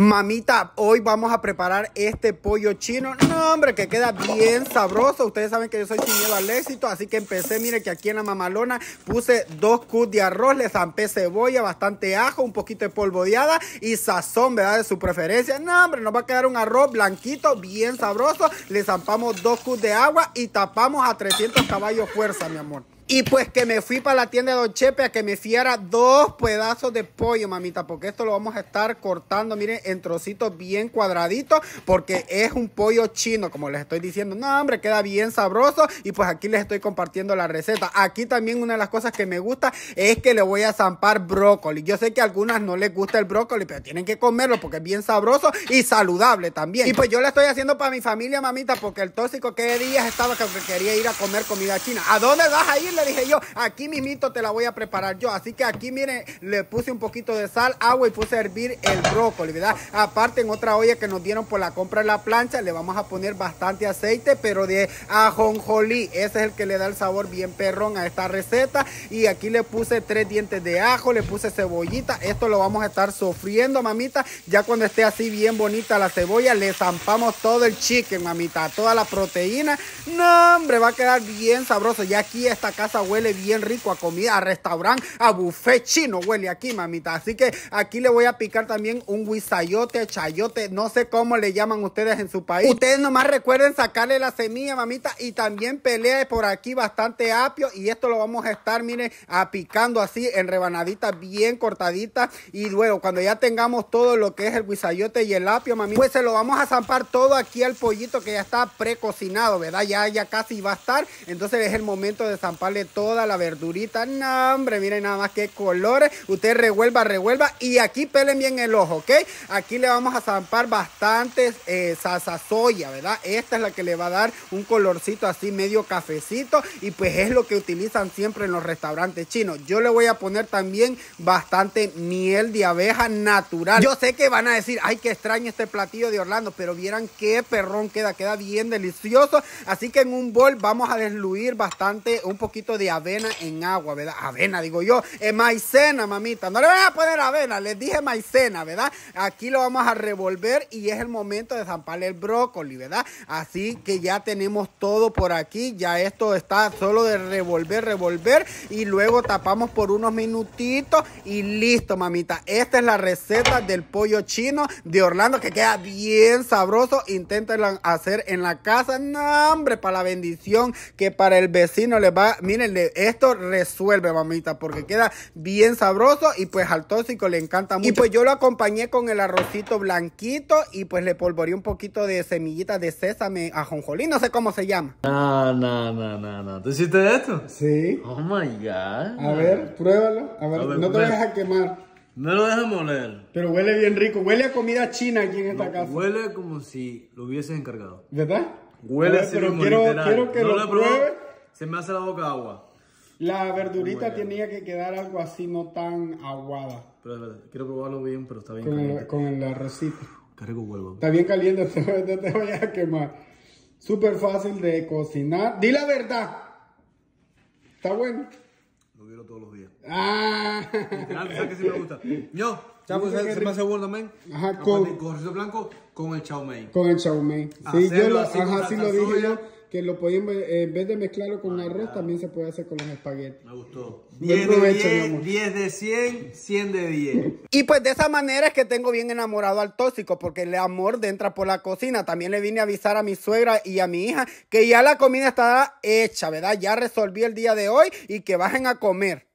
Mamita, hoy vamos a preparar este pollo chino. No, hombre, que queda bien sabroso. Ustedes saben que yo soy sin miedo al éxito, así que empecé, mire que aquí en la mamalona puse dos cuts de arroz, le zampé cebolla, bastante ajo, un poquito de polvo de hada y sazón, ¿verdad? De su preferencia. No, hombre, nos va a quedar un arroz blanquito, bien sabroso. Le zampamos dos cuts de agua y tapamos a 300 caballos fuerza, mi amor. Y pues que me fui para la tienda de Don Chepe a que me fiara dos pedazos de pollo, mamita, porque esto lo vamos a estar cortando, miren, en trocitos bien cuadraditos, porque es un pollo chino, como les estoy diciendo. No, hombre, queda bien sabroso y pues aquí les estoy compartiendo la receta. Aquí también una de las cosas que me gusta es que le voy a zampar brócoli. Yo sé que a algunas no les gusta el brócoli, pero tienen que comerlo porque es bien sabroso y saludable también. Y pues yo le estoy haciendo para mi familia, mamita, porque el tóxico que días estaba que quería ir a comer comida china. ¿A dónde vas a ir? Dije yo, aquí mismito te la voy a preparar yo. Así que aquí, miren, le puse un poquito de sal, agua y puse a hervir el brócoli, ¿verdad? Aparte, en otra olla que nos dieron por la compra de la plancha, le vamos a poner bastante aceite, pero de ajonjolí. Ese es el que le da el sabor bien perrón a esta receta. Y aquí le puse tres dientes de ajo, le puse cebollita. Esto lo vamos a estar sofriendo, mamita. Ya cuando esté así bien bonita la cebolla, le zampamos todo el chicken, mamita. Toda la proteína. No, hombre, va a quedar bien sabroso. Ya aquí esta casa huele bien rico a comida, a restaurante, a buffet chino huele aquí, mamita. Así que aquí le voy a picar también un guisayote, chayote, no sé cómo le llaman ustedes en su país. Ustedes nomás recuerden sacarle la semilla, mamita, y también pelea por aquí bastante apio. Y esto lo vamos a estar, miren, picando así en rebanaditas bien cortaditas. Y luego, cuando ya tengamos todo lo que es el guisayote y el apio, mamita, pues se lo vamos a zampar todo aquí al pollito que ya está precocinado, ¿verdad? Ya, ya casi va a estar. Entonces es el momento de toda la verdurita. No, hombre, miren nada más qué colores. Usted revuelva, revuelva. Y aquí pelen bien el ojo, ¿ok? Aquí le vamos a zampar bastantes eh, salsa soya, ¿verdad? Esta es la que le va a dar un colorcito así medio cafecito. Y pues es lo que utilizan siempre en los restaurantes chinos. Yo le voy a poner también bastante miel de abeja natural. Yo sé que van a decir, ay, qué extraño este platillo de Orlando. Pero vieran qué perrón queda. Queda bien delicioso. Así que en un bol vamos a desluir bastante, un poquito de avena en agua, ¿verdad? Avena, digo yo. Es maicena, mamita. No le voy a poner avena, les dije maicena, ¿verdad? Aquí lo vamos a revolver y es el momento de zamparle el brócoli, ¿verdad? Así que ya tenemos todo por aquí. Ya esto está solo de revolver, revolver. Y luego tapamos por unos minutitos y listo, mamita. Esta es la receta del pollo chino de Orlando que queda bien sabroso. Inténtenlo hacer en la casa. No, hombre, para la bendición que para el vecino le va. Miren, esto resuelve, mamita, porque queda bien sabroso y pues al tóxico le encanta mucho. Y pues yo lo acompañé con el arrocito blanquito y pues le polvoreé un poquito de semillitas de sésame a jonjolí, no sé cómo se llama. No, no, no, no, no. ¿Tú hiciste esto? Sí. Oh my God. A ver, pruébalo. A ver, no te vayas a quemar. No lo dejes moler. Pero huele bien rico. Huele a comida china aquí en esta casa. Huele como si lo hubieses encargado. ¿Verdad? Huele así pero quiero, quiero que lo pruebe. Se me hace la boca agua. La verdurita tenía que quedar algo así, no tan aguada. Pero, quiero probarlo bien, pero está bien con caliente. El, con el arrocito. Qué rico huevo. Está bien caliente, te, te voy a quemar. Súper fácil de cocinar. Di la verdad. ¿Está bueno? Lo quiero todos los días. Ah. ¿sabes que sí me gusta? Yo, ¿sabes se, se me hace bueno también? Ajá, con... Con blanco, con el chow mein. Con el chow mein. Sí, yo lo, ajá, sí lo dije yo que lo pueden, en vez de mezclarlo con arroz, también se puede hacer con los espaguetis. Me gustó. 10 de 10, 10 de 100, 100 de 10. Y pues de esa manera es que tengo bien enamorado al tóxico, porque el amor de entra por la cocina. También le vine a avisar a mi suegra y a mi hija que ya la comida está hecha, ¿verdad? Ya resolví el día de hoy y que bajen a comer.